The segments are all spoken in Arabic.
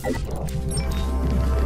Thank you.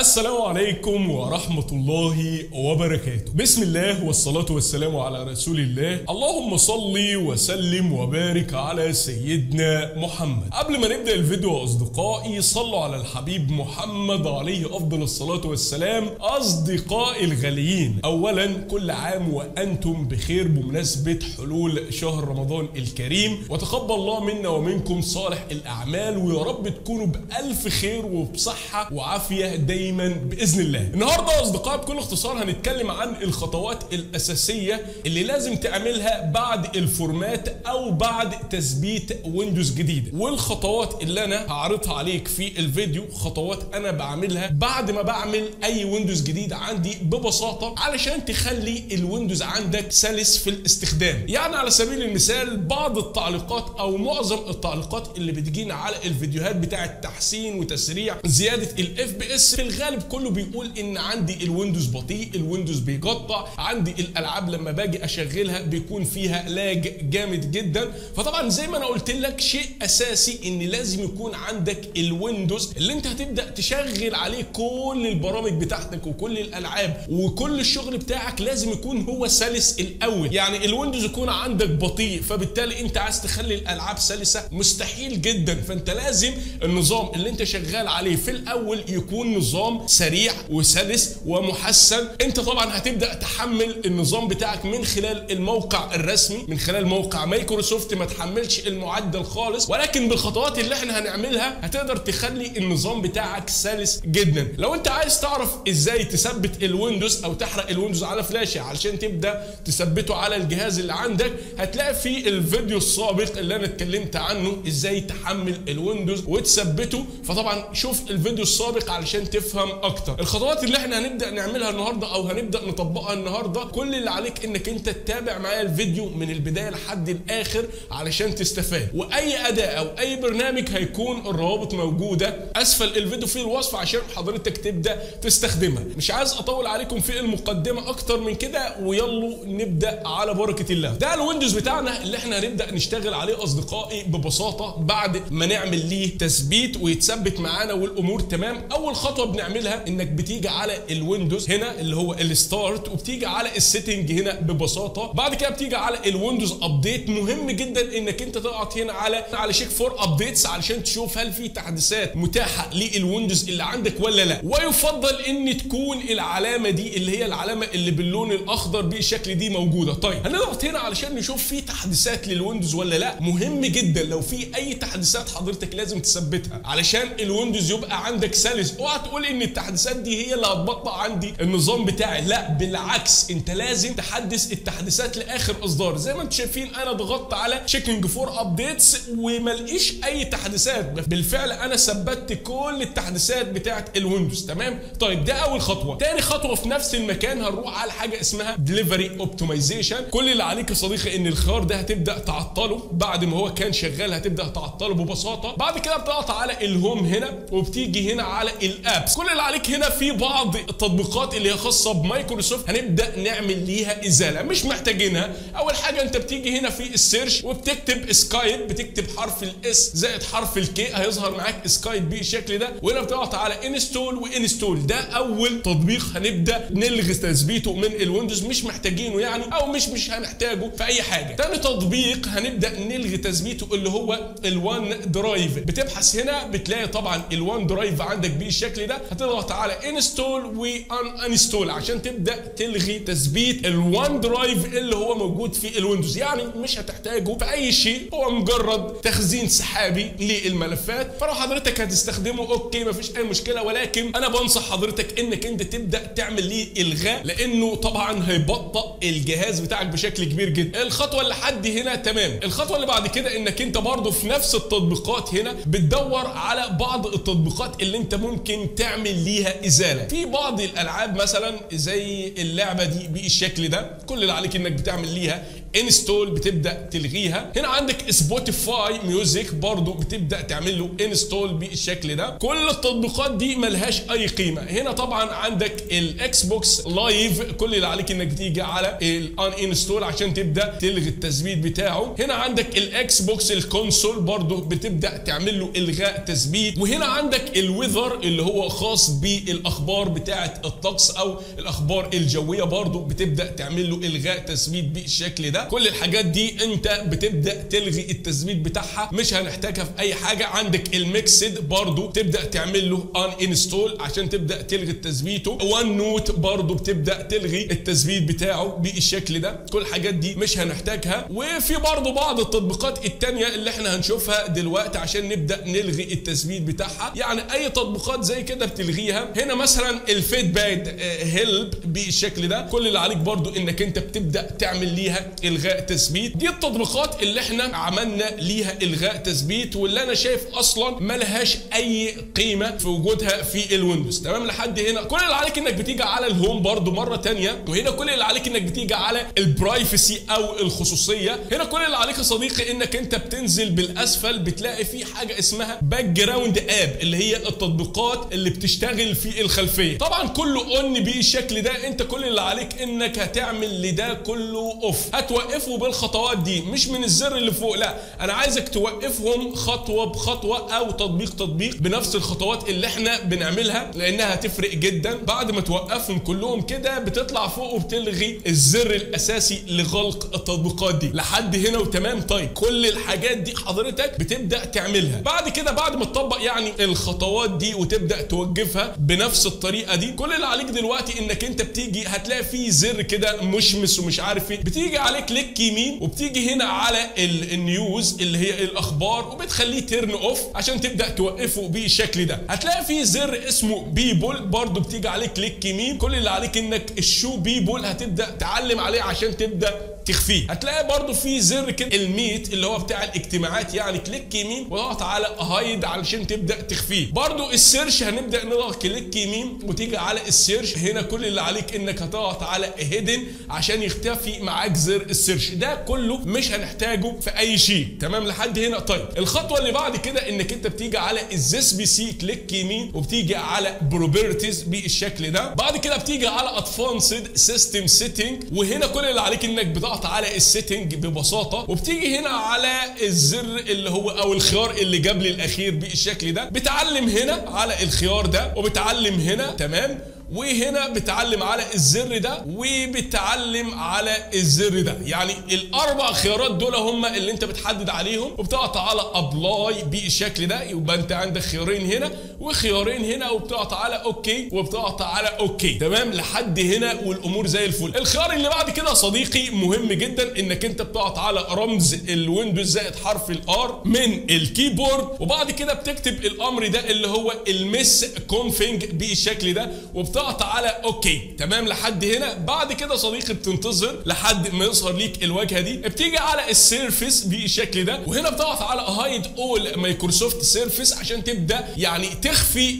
السلام عليكم ورحمة الله وبركاته. بسم الله والصلاة والسلام على رسول الله. اللهم صل وسلم وبارك على سيدنا محمد. قبل ما نبدأ الفيديو يا أصدقائي صلوا على الحبيب محمد عليه أفضل الصلاة والسلام أصدقائي الغاليين. أولا كل عام وأنتم بخير بمناسبة حلول شهر رمضان الكريم. وتقبل الله منا ومنكم صالح الأعمال ويا رب تكونوا بألف خير وبصحة وعافية. دايما بإذن الله. النهارده يا اصدقائي بكل اختصار هنتكلم عن الخطوات الأساسية اللي لازم تعملها بعد ال format أو بعد تثبيت Windows جديده، والخطوات اللي أنا هعرضها عليك في الفيديو خطوات أنا بعملها بعد ما بعمل أي Windows جديد عندي ببساطة علشان تخلي ال Windows عندك سلس في الاستخدام. يعني على سبيل المثال بعض التعليقات أو معظم التعليقات اللي بتجينا على الفيديوهات بتاعة تحسين وتسريع زيادة ال FPS في الغالب كله بيقول إن عندي ال Windows بطيء ال Windows بيقطع عندي الألعاب لما باجي أشغلها بيكون فيها lag جامد جدا. فطبعا زي ما أنا قلت لك شيء أساسي إن لازم يكون عندك الويندوز اللي أنت هتبدأ تشغل عليه كل البرامج بتاعتك وكل الألعاب وكل الشغل بتاعك لازم يكون هو سلس الأول. يعني الويندوز يكون عندك بطيء فبالتالي أنت عايز تخلي الألعاب سلسة مستحيل جدا. فأنت لازم النظام اللي أنت شغال عليه في الأول يكون نظام سريع وسلس ومحسن. انت طبعا هتبدأ تحمل النظام بتاعك من خلال الموقع الرسمي من خلال موقع مايكروسوفت. ما تحملش المعدل خالص ولكن بالخطوات اللي إحنا هنعملها هتقدر تخلي النظام بتاعك سلس جدا. لو انت عايز تعرف إزاي تثبت الويندوز أو تحرق الويندوز على فلاشه علشان تبدأ تثبته على الجهاز اللي عندك هتلاقي في الفيديو السابق اللي أنا اتكلمت عنه إزاي تحمل الويندوز وتثبته. فطبعا شوف الفيديو السابق علشان تفهم أكتر. الخطوات اللي إحنا هنبدأ نعملها النهارده أو هنبدأ نطبقها النهارده كل اللي عليك إنك أنت تتابع معايا الفيديو من البداية لحد الآخر علشان تستفاد. وأي أداة أو أي برنامج هيكون الروابط موجودة. أسفل الفيديو في الوصف عشان حضرتك تبدأ تستخدمها. مش عايز أطول عليكم في المقدمة أكتر من كده ويلا نبدأ على بركة الله. ده الويندوز بتاعنا اللي إحنا هنبدأ نشتغل عليه أصدقائي ببساطة بعد ما نعمل ليه تثبيت ويتثبت معانا والأمور تمام. أول خطوة بنعملها انك بتيجي على الويندوز هنا اللي هو ال start وبتيجي على ال settings هنا ببساطة. بعد كده بتيجي على الويندوز update مهم جدا انك انت تضغط هنا على على check for updates علشان تشوف هل في تحديثات متاحة للويندوز اللي عندك ولا لا. ويفضل ان تكون العلامة دي اللي هي العلامة اللي باللون الأخضر بالشكل دي موجودة. طيب هنضغط هنا علشان نشوف في تحديثات للويندوز ولا لا. مهم جدا لو في أي تحديثات حضرتك لازم تثبتها علشان الويندوز يبقى عندك سلس. اوعى تقول إن التحديثات دي هي اللي هتبطئ عندي النظام بتاعي. لا بالعكس أنت لازم تحدث التحديثات لآخر إصدار. زي ما أنتم شايفين أنا ضغطت على checking for updates وما لقيش أي تحديثات. بالفعل أنا ثبتت كل التحديثات بتاعه الويندوز. تمام؟ طيب ده أول خطوة. تاني خطوة في نفس المكان هنروح على حاجة اسمها delivery optimization كل اللي عليك يا صديقي إن الخيار ده هتبدأ تعطله. بعد ما هو كان شغال هتبدأ تعطله ببساطة. بعد كده بتضغط على ال home هنا وبتيجي هنا على ال apps كل اللي عليك هنا في بعض التطبيقات اللي هي خاصة بمايكروسوفت هنبدأ نعمل ليها إزالة. مش محتاجينها. أول حاجة أنت بتيجي هنا في ال search وبتكتب سكايب بتكتب حرف ال S زائد حرف ال K هيظهر معاك سكايب بالشكل ده. وهنا بتضغط على uninstall و uninstall ده أول تطبيق هنبدأ نلغي تثبيته من الويندوز. مش محتاجينه يعني أو مش مش هنحتاجه في أي حاجة. تاني تطبيق هنبدأ نلغي تثبيته اللي هو ال OneDrive بتبحث هنا بتلاقي طبعا ال OneDrive عندك بالشكل ده. هتضغط على uninstall و uninstall عشان تبدأ تلغي تثبيت ال OneDrive اللي هو موجود في الويندوز يعني مش هتحتاجه في أي شيء. هو مجرد تخزين سحابي للملفات. فلو حضرتك هتستخدمه. okay مفيش أي مشكلة. ولكن أنا بنصح حضرتك إنك أنت تبدأ تعمل ليه إلغاء لأنه طبعا هيبطئ الجهاز بتاعك بشكل كبير جدا. الخطوة اللي لحد هنا تمام. الخطوة اللي بعد كده إنك أنت برضه في نفس التطبيقات هنا بتدور على بعض التطبيقات اللي أنت ممكن تعمل ليها إزالة. في بعض الألعاب مثلا زي اللعبة دي بالشكل ده كل اللي عليك إنك بتعمل ليها uninstall بتبدأ تلغيها. هنا عندك Spotify Music برضو بتبدأ تعمل له uninstall بالشكل ده. كل التطبيقات دي ملهاش أي قيمة. هنا طبعا عندك ال Xbox Live كل اللي عليك إنك تيجي على ال uninstall عشان تبدأ تلغي التثبيت بتاعه. هنا عندك ال Xbox ال console برضو بتبدأ تعمل له إلغاء تثبيت. وهنا عندك ال weather اللي هو خاص بالأخبار بتاعة الطقس أو الأخبار الجوية برضو بتبدأ تعمل له إلغاء تثبيت بالشكل ده. كل الحاجات دي انت بتبدأ تلغي التثبيت بتاعها. مش هنحتاجها في أي حاجة. عندك ال mixed برضو تبدا تعمل له uninstall عشان تبدأ تلغي تثبيته OneNote برضو بتبدأ تلغي التثبيت بتاعه بالشكل ده. كل الحاجات دي مش هنحتاجها. وفي برضو بعض التطبيقات التانية اللي إحنا هنشوفها دلوقتي عشان نبدأ نلغي التثبيت بتاعها. يعني أي تطبيقات زي كده بتلغيها. هنا مثلا ال Feedback Hub بالشكل ده. كل اللي عليك برضو إنك أنت بتبدأ تعمل ليها إلغاء تثبيت. دي التطبيقات اللي إحنا عملنا ليها إلغاء تثبيت واللي أنا شايف أصلا ملهاش أي قيمة في وجودها في الويندوز. تمام؟ لحد هنا. كل اللي عليك إنك بتيجي على ال home برضو مرة تانية. وهنا كل اللي عليك إنك بتيجي على ال privacy أو الخصوصية. هنا كل اللي عليك يا صديقي إنك أنت بتنزل بالأسفل بتلاقي في حاجة اسمها background app اللي هي التطبيقات اللي بتشتغل في الخلفية. طبعا كله on بالشكل ده. أنت كل اللي عليك إنك هتعمل لده كله off هتوقفه بالخطوات دي مش من الزر اللي فوق لا. أنا عايزك توقفهم خطوة بخطوة أو تطبيق تطبيق بنفس الخطوات اللي إحنا بنعملها لأنها هتفرق جدا. بعد ما توقفهم كلهم كده بتطلع فوق وبتلغي الزر الأساسي لغلق التطبيقات دي. لحد هنا وتمام؟ طيب. كل الحاجات دي حضرتك بتبدأ تعملها. بعد كده بعد ما تطبق يعني الخطوات دي وتبدأ توقفها بنفس الطريقة دي كل اللي عليك دلوقتي إنك أنت بتيجي هتلاقي في زر كده مشمس ومش عارف إيه بتيجي عليه كليك يمين وبتيجي هنا على ال news اللي هي الأخبار وبتخليه turn off عشان تبدأ توقفه بالشكل ده. هتلاقي في زر اسمه people برضو بتيجي عليه click يمين. كل اللي عليك إنك ال show people هتبدأ تعلم عليه عشان تبدأ تخفيه. هتلاقي برضو في زر كده ال meet اللي هو بتاع الاجتماعات يعني click يمين وضغط على hide علشان تبدأ تخفيه. برضو ال search هنبدأ نضغط click يمين وتيجي على ال search هنا كل اللي عليك إنك هتضغط على hidden عشان يختفي معاك زر ال search. ده كله مش هنحتاجه في أي شيء. تمام؟ لحد هنا. طيب الخطوة اللي بعد كده إنك أنت بتيجي على ال This PC click يمين وبتيجي على properties بالشكل ده. بعد كده بتيجي على advanced system setting وهنا كل اللي عليك إنك بتضغط على ال setting ببساطة. وبتيجي هنا على الزر اللي هو أو الخيار اللي قبل الأخير بالشكل ده. بتعلم هنا على الخيار ده وبتعلم هنا. تمام؟ وهنا بتعلم على الزر ده وبتعلم على الزر ده. يعني الأربع خيارات دول هم اللي انت بتحدد عليهم وبتضغط على apply بالشكل ده. يبقى انت عندك خيارين هنا وخيارين هنا وبتضغط على okay وبتضغط على okay تمام؟ لحد هنا والأمور زي الفل. الخيار اللي بعد كده يا صديقي مهم جدا إنك انت بتضغط على رمز ال Windows زائد حرف ال R من ال keyboard. وبعد كده بتكتب الأمر ده اللي هو ال msconfig بالشكل ده وبت بتضغط على okay تمام؟ لحد هنا. بعد كده صديقي بتنتظر لحد ما يظهر ليك الواجهة دي. بتيجي على ال services بالشكل ده وهنا بتضغط على hide all Microsoft services عشان تبدأ يعني تخفي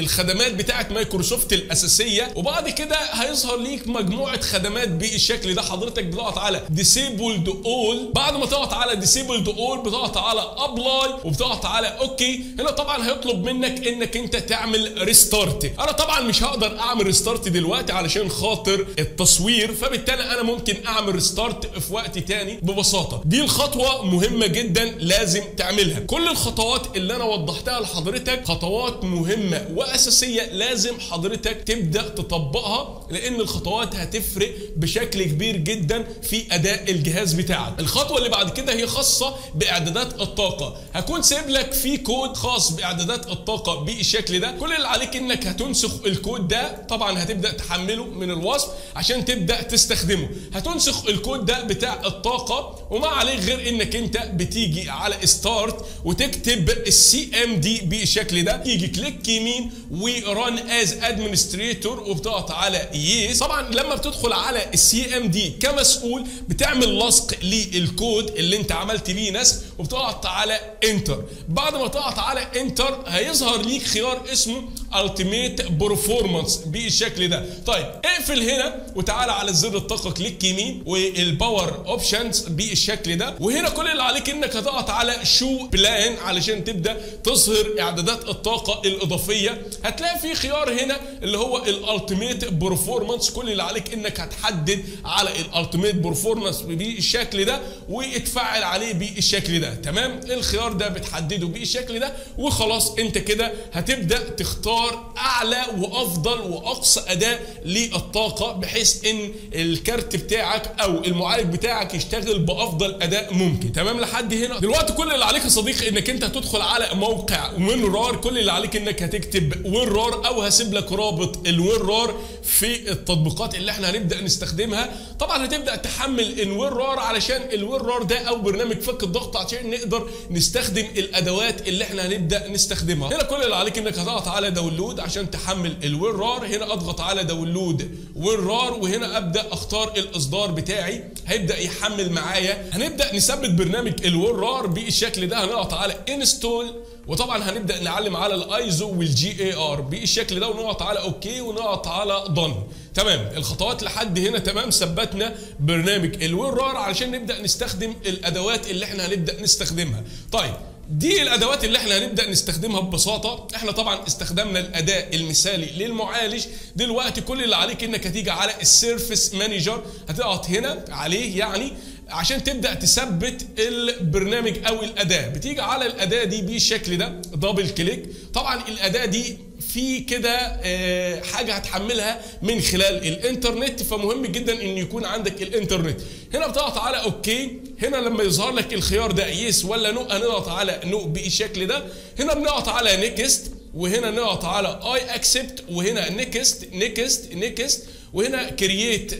الخدمات بتاعه مايكروسوفت الأساسية. وبعد كده هيظهر ليك مجموعة خدمات بالشكل ده. حضرتك بتضغط على disable all بعد ما تضغط على disable all بتضغط على apply وبتضغط على okay هنا طبعا هيطلب منك إنك أنت تعمل restart أنا طبعا مش هقدر اعمل restart دلوقتي علشان خاطر التصوير فبالتالي أنا ممكن اعمل restart في وقت تاني ببساطة. دي الخطوة مهمة جدا لازم تعملها. كل الخطوات اللي أنا وضحتها لحضرتك خطوات مهمة وأساسية لازم حضرتك تبدأ تطبقها لأن الخطوات هتفرق بشكل كبير جدا في أداء الجهاز بتاعك. الخطوة اللي بعد كده هي خاصة بإعدادات الطاقة. هكون سايب لك في كود خاص بإعدادات الطاقة بالشكل ده. كل اللي عليك إنك هتنسخ الكود ده طبعا هتبدأ تحمله من الوصف عشان تبدأ تستخدمه. هتنسخ الكود ده بتاع الطاقة وما عليك غير إنك أنت بتيجي على start وتكتب ال CMD بالشكل ده. تيجي click يمين و run as administrator وبتضغط على yes طبعا لما بتدخل على ال CMD كمسؤول بتعمل لصق للكود اللي أنت عملت ليه نسخ وبتضغط على enter بعد ما تضغط على enter هيظهر ليك خيار اسمه ultimate performance بالشكل ده. طيب اقفل هنا وتعالى على زر الطاقة click يمين وال power options بالشكل ده. وهنا كل اللي عليك إنك هتضغط على show plan علشان تبدأ تظهر إعدادات الطاقة الإضافية. هتلاقي في خيار هنا اللي هو ال ultimate performance كل اللي عليك إنك هتحدد على ال ultimate performance بالشكل ده وتفعل عليه بالشكل ده. تمام؟ الخيار ده بتحدده بالشكل ده وخلاص أنت كده هتبدأ تختار أعلى وأفضل وأقصى اداء للطاقة بحيث إن الكارت بتاعك أو المعالج بتاعك يشتغل بأفضل اداء ممكن. تمام؟ لحد هنا. دلوقتي كل اللي عليك يا صديقي إنك أنت هتدخل على موقع وينرار كل اللي عليك إنك هتكتب وينرار أو هسيب لك رابط الوينرار في التطبيقات اللي إحنا هنبدأ نستخدمها. طبعا هتبدأ تحمل ال WinRAR علشان ال WinRAR ده أو برنامج فك الضغط عشان نقدر نستخدم الأدوات اللي إحنا هنبدأ نستخدمها. هنا كل اللي عليك إنك هتضغط على download عشان تحمل ال WinRAR هنا أضغط على download WinRAR وهنا أبدأ أختار الإصدار بتاعي. هيبدأ يحمل معايا. هنبدأ نثبت برنامج ال WinRAR بالشكل ده. هنضغط على install وطبعا هنبدأ نعلم على ال ISO وال JAR بالشكل ده. ونضغط على okay ونضغط على done تمام. الخطوات لحد هنا تمام. ثبتنا برنامج ال WinRAR علشان نبدأ نستخدم الأدوات اللي إحنا هنبدأ نستخدمها. طيب. دي الأدوات اللي إحنا هنبدأ نستخدمها ببساطة. إحنا طبعا استخدمنا الأداء المثالي للمعالج. دلوقتي كل اللي عليك إنك هتيجي على ال service manager هتضغط هنا عليه يعني عشان تبدأ تثبت البرنامج أو الأداة. بتيجي على الأداة دي بالشكل ده double click طبعا الأداة دي في كده آه، حاجة هتحملها من خلال الإنترنت. فمهم جدا إن يكون عندك الإنترنت. هنا بتضغط على okay. هنا لما يظهر لك الخيار ده yes ولا no هنضغط على no بالشكل ده. هنا بنضغط على next وهنا نضغط على I accept وهنا next next next وهنا create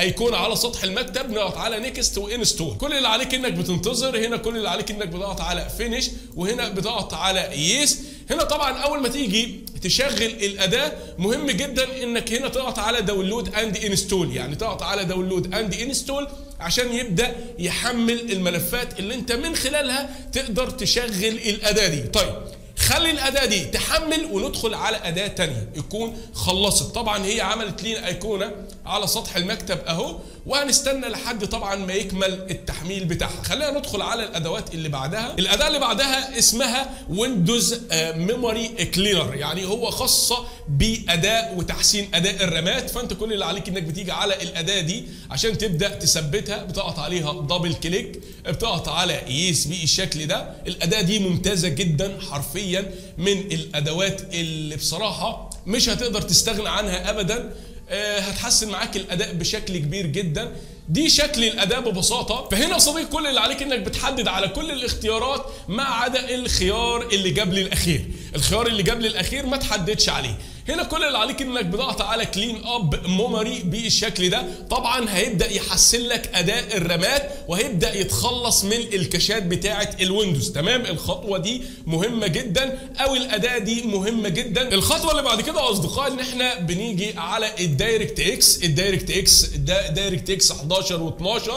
ايقونه على سطح المكتب. نضغط على next و install كل اللي عليك إنك بتنتظر هنا كل اللي عليك إنك بتضغط على finish وهنا بتضغط على yes هنا طبعا أول ما تيجي تشغل الأداة مهم جدا إنك هنا تضغط على download and install يعني تضغط على download and install عشان يبدأ يحمل الملفات اللي أنت من خلالها تقدر تشغل الأداة دي. طيب خلي الأداة دي تحمل وندخل على أداة تانية. يكون خلصت. طبعا هي عملت لينا أيقونة على سطح المكتب أهو. وهنستنى لحد طبعا ما يكمل التحميل بتاعها. خلينا ندخل على الأدوات اللي بعدها. الأداة اللي بعدها اسمها Windows Memory Cleaner يعني هو خاصة باداء وتحسين أداء الرامات. فأنت كل اللي عليك إنك بتيجي على الأداة دي عشان تبدأ تثبتها. بتضغط عليها double click بتضغط على yes بالشكل ده. الأداة دي ممتازة جدا حرفيا من الأدوات اللي بصراحة مش هتقدر تستغنى عنها ابدا. هتحسن معاك الأداء بشكل كبير جدا. دي شكل الأداء ببساطة. فهنا يا صديقي كل اللي عليك إنك بتحدد على كل الاختيارات ما عدا الخيار اللي قبل الأخير. الخيار اللي قبل الأخير ما تحددش عليه. هنا كل اللي عليك إنك بضغط على clean up memory بالشكل ده. طبعا هيبدأ يحسن لك أداء الرامات وهيبدأ يتخلص من الكاشات بتاعة ال Windows. تمام؟ الخطوة دي مهمة جدا أو الاداه دي مهمة جدا. الخطوة اللي بعد كده يا أصدقائي إن إحنا بنيجي على ال DirectX. ال DirectX ده DirectX 11 و12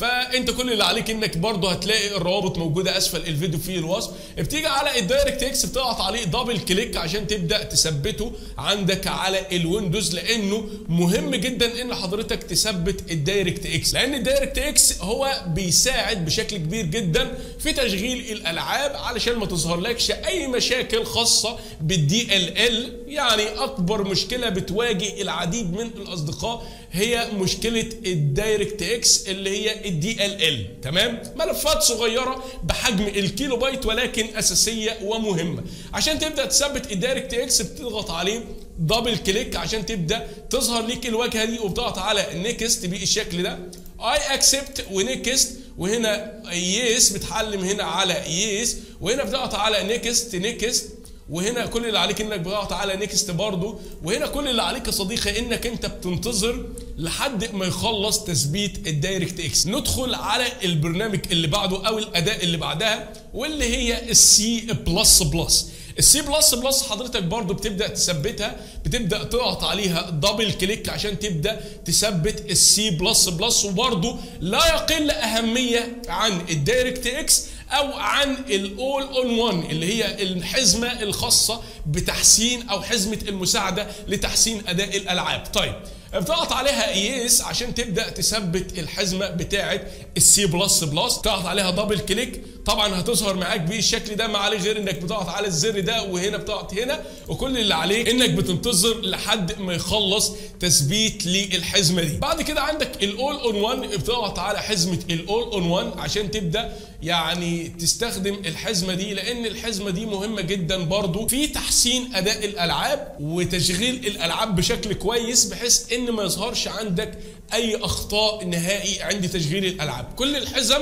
فانت كل اللي عليك انك برضه هتلاقي الروابط موجودة اسفل الفيديو في الوصف. بتيجي على ال DirectX بتضغط عليه double click عشان تبدأ تثبته عندك على ال Windows لأنه مهم جدا ان حضرتك تثبت ال DirectX. لأن ال DirectX هو بيساعد بشكل كبير جدا في تشغيل الألعاب علشان ما تظهرلكش أي مشاكل خاصة بال DLL يعني أكبر مشكلة بتواجه العديد من الأصدقاء هي مشكلة ال DirectX اللي هي ال DLL تمام؟ ملفات صغيرة بحجم الكيلو بايت ولكن أساسية ومهمة. عشان تبدأ تثبت ال DirectX بتضغط عليه double click عشان تبدأ تظهر ليك الواجهة دي وبتضغط على next بالشكل ده. I accept و next وهنا yes بتعلم هنا على yes وهنا بتضغط على next next وهنا كل اللي عليك إنك بتضغط على next برضو وهنا كل اللي عليك يا صديقي إنك أنت بتنتظر لحد ما يخلص تثبيت ال DirectX ندخل على البرنامج اللي بعده أو الاداة اللي بعدها واللي هي ال C plus plus ال C plus plus حضرتك برضو بتبدأ تثبتها بتبدأ تضغط عليها double click عشان تبدأ تثبت ال C plus plus وبرضو لا يقل أهمية عن ال DirectX أو عن ال all in one اللي هي الحزمة الخاصة بتحسين أو حزمة المساعدة لتحسين أداء الألعاب. طيب بتضغط عليها yes عشان تبدأ تثبت الحزمة بتاعه ال C plus plus تضغط عليها double click طبعا هتظهر معاك بالشكل ده ما عليه غير إنك بتضغط على الزر ده وهنا بتضغط هنا. وكل اللي عليك إنك بتنتظر لحد ما يخلص تثبيت للحزمة دي. بعد كده عندك ال all in 1 بتضغط على حزمة ال all in 1 عشان تبدأ يعني تستخدم الحزمة دي لأن الحزمة دي مهمة جدا برضو في تحسين أداء الألعاب وتشغيل الألعاب بشكل كويس بحيث ان ما يظهرش عندك اي اخطاء نهائي عند تشغيل الالعاب. كل الحزم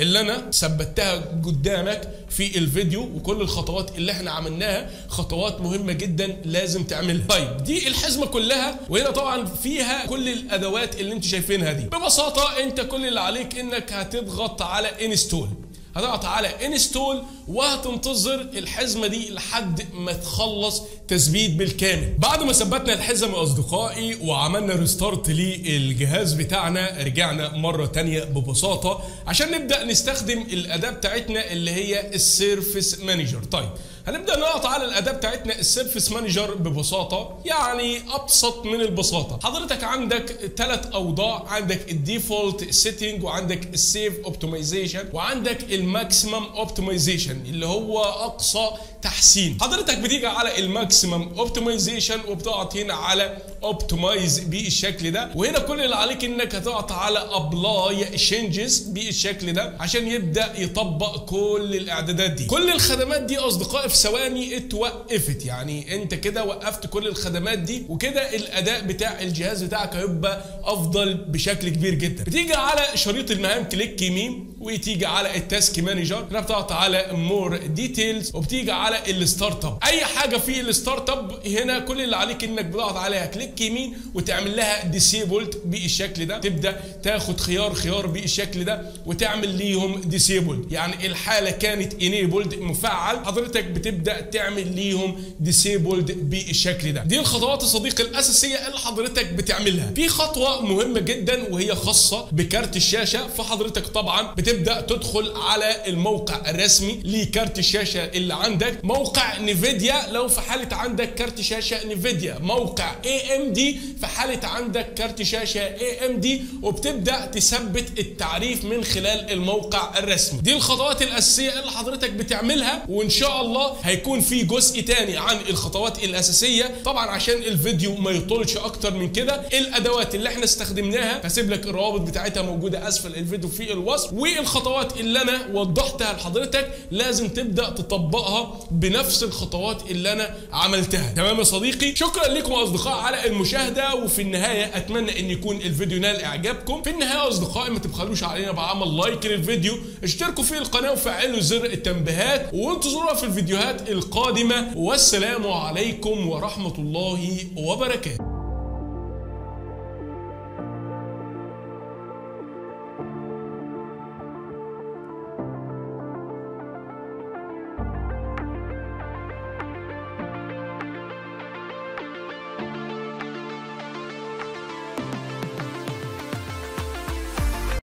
اللي أنا ثبتها قدامك في الفيديو وكل الخطوات اللي إحنا عملناها خطوات مهمة جدا لازم تعملها طيب دي الحزمة كلها وهنا طبعا فيها كل الأدوات اللي أنتوا شايفينها دي. ببساطة انت كل اللي عليك انك هتضغط على install هتضغط على install وهتنتظر الحزمة دي لحد ما تخلص تثبيت بالكامل. بعد ما ثبتنا الحزم يا أصدقائي وعملنا restart للجهاز بتاعنا رجعنا مرة تانية ببساطة عشان نبدأ نستخدم الأداة بتاعتنا اللي هي ال service manager. طيب هنبدأ نضغط على الأداة بتاعتنا ال service manager ببساطة يعني أبسط من البساطة. حضرتك عندك ثلاث أوضاع عندك ال default setting وعندك ال safe optimization وعندك ال maximum optimization اللي هو أقصى تحسين. حضرتك بتيجي على ال maximum optimization وبتضغط هنا على optimize بالشكل ده. وهنا كل اللي عليك إنك هتضغط على apply changes بالشكل ده عشان يبدأ يطبق كل الإعدادات دي. كل الخدمات دي أصدقائي في ثواني اتوقفت. يعني أنت كده وقفت كل الخدمات دي وكده الأداء بتاع الجهاز بتاعك هيبقى أفضل بشكل كبير جدا. بتيجي على شريط المهام click يمين وتيجي على ال task manager. هنا بتضغط على more details وبتيجي على ال startup أي حاجة في ال startup هنا كل اللي عليك إنك بتضغط عليها. click يمين وتعمل لها disabled بالشكل ده. تبدأ تاخد خيار خيار بالشكل ده وتعمل ليهم disabled يعني الحالة كانت enabled مفعل. حضرتك بتبدأ تعمل ليهم disabled بالشكل ده. دي الخطوات يا صديقي الأساسية اللي حضرتك بتعملها. في خطوة مهمة جدا وهي خاصة بكارت الشاشة. فحضرتك طبعا بتبدأ تدخل على الموقع الرسمي لكارت الشاشة اللي عندك. موقع Nvidia. لو في حالة عندك كارت شاشة Nvidia موقع AMD في حالة عندك كارت شاشة AMD وبتبدأ تثبت التعريف من خلال الموقع الرسمي. دي الخطوات الأساسية اللي حضرتك بتعملها وإن شاء الله هيكون في جزء تاني عن الخطوات الأساسية. طبعا عشان الفيديو ما يطولش أكتر من كده الأدوات اللي إحنا استخدمناها هسيب لك الروابط بتاعتها موجودة أسفل الفيديو في الوصف. والخطوات اللي أنا وضحتها لحضرتك لازم تبدأ تطبقها بنفس الخطوات اللي أنا عملتها. تمام يا صديقي؟ شكرا لكم أصدقاء على المشاهدة وفي النهاية أتمنى إن يكون الفيديو نال إعجابكم. في النهاية أصدقائي ما تبخلوش علينا بعمل like للفيديو اشتركوا في القناة وفعلوا زر التنبيهات وانتظرونا في الفيديوهات القادمة. والسلام عليكم ورحمة الله وبركاته.